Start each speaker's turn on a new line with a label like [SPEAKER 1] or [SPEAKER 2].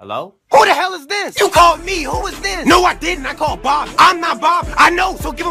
[SPEAKER 1] Hello?
[SPEAKER 2] Who the hell is this? You called me. Who is this? No, I didn't. I called Bob. I'm not Bob. I know, so give.